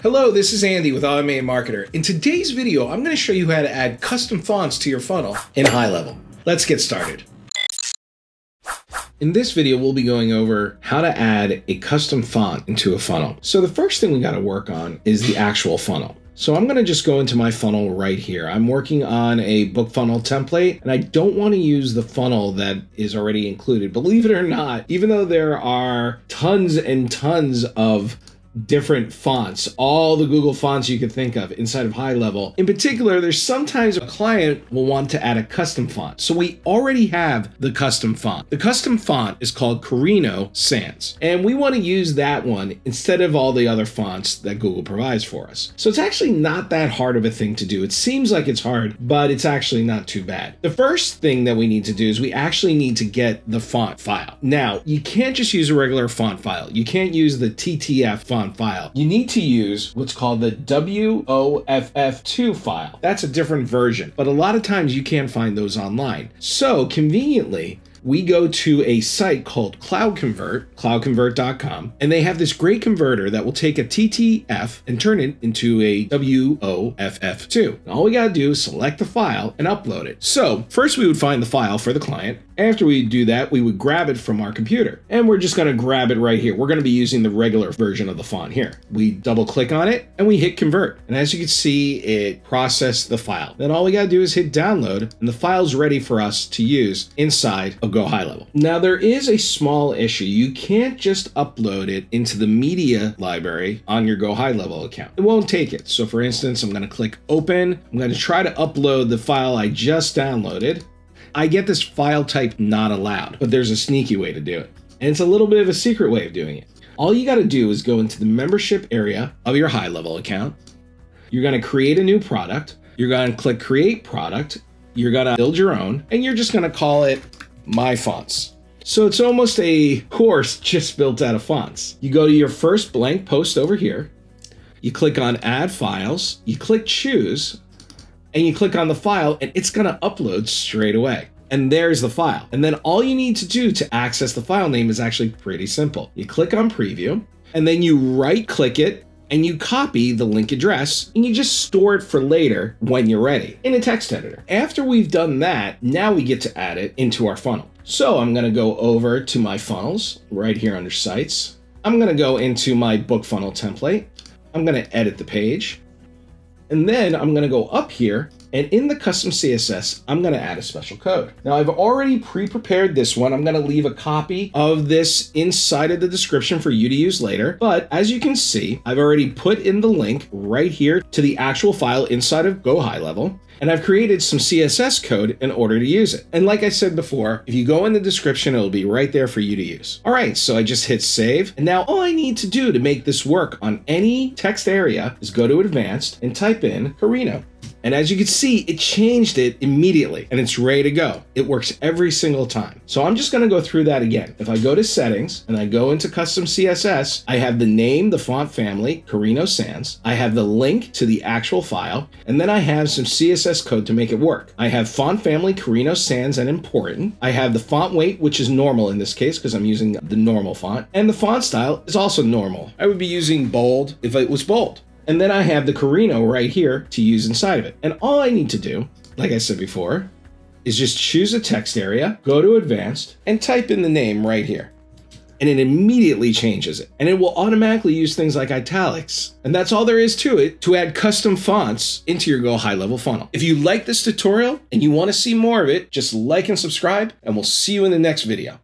Hello, this is Andy with Automated Marketer. In today's video, I'm going to show you how to add custom fonts to your funnel in high level. Let's get started. In this video, we'll be going over how to add a custom font into a funnel. So the first thing we got to work on is the actual funnel. So I'm going to just go into my funnel right here. I'm working on a book funnel template and I don't want to use the funnel that is already included. Believe it or not, even though there are tons and tons of different fonts, all the Google fonts you could think of inside of high level. In particular, there's sometimes a client will want to add a custom font. So we already have the custom font. The custom font is called Corino Sans, and we want to use that one instead of all the other fonts that Google provides for us. So it's actually not that hard of a thing to do. It seems like it's hard, but it's actually not too bad. The first thing that we need to do is we actually need to get the font file. Now, you can't just use a regular font file. You can't use the TTF font file. You need to use what's called the WOFF2 file. That's a different version, but a lot of times you can't find those online. So conveniently, we go to a site called Cloud Convert, cloudconvert.com, and they have this great converter that will take a TTF and turn it into a WOFF2. And all we gotta do is select the file and upload it. So first we would find the file for the client, after we do that, we would grab it from our computer. And we're just gonna grab it right here. We're gonna be using the regular version of the font here. We double click on it and we hit convert. And as you can see, it processed the file. Then all we gotta do is hit download and the file's ready for us to use inside of Go High Level. Now there is a small issue. You can't just upload it into the media library on your Go High Level account. It won't take it. So for instance, I'm gonna click open. I'm gonna try to upload the file I just downloaded. I get this file type not allowed, but there's a sneaky way to do it. And it's a little bit of a secret way of doing it. All you got to do is go into the membership area of your high level account. You're going to create a new product. You're going to click create product. You're going to build your own and you're just going to call it my fonts. So it's almost a course just built out of fonts. You go to your first blank post over here. You click on add files. You click choose and you click on the file and it's going to upload straight away. And there's the file. And then all you need to do to access the file name is actually pretty simple. You click on preview and then you right click it and you copy the link address and you just store it for later when you're ready in a text editor. After we've done that, now we get to add it into our funnel. So I'm gonna go over to my funnels right here under sites. I'm gonna go into my book funnel template. I'm gonna edit the page. And then I'm gonna go up here and in the custom CSS, I'm gonna add a special code. Now I've already pre-prepared this one. I'm gonna leave a copy of this inside of the description for you to use later. But as you can see, I've already put in the link right here to the actual file inside of Go High Level and I've created some CSS code in order to use it. And like I said before, if you go in the description, it'll be right there for you to use. All right, so I just hit save. And now all I need to do to make this work on any text area is go to advanced and type in Corino. And as you can see, it changed it immediately and it's ready to go. It works every single time. So I'm just gonna go through that again. If I go to settings and I go into custom CSS, I have the name, the font family, Corino Sans. I have the link to the actual file, and then I have some CSS code to make it work. I have font family, Corino Sans, and important. I have the font weight, which is normal in this case because I'm using the normal font, and the font style is also normal. I would be using bold if it was bold. And then I have the Corino right here to use inside of it. And all I need to do, like I said before, is just choose a text area, go to advanced, and type in the name right here. And it immediately changes it. And it will automatically use things like italics. And that's all there is to it to add custom fonts into your Go High Level funnel. If you like this tutorial and you want to see more of it, just like and subscribe, and we'll see you in the next video.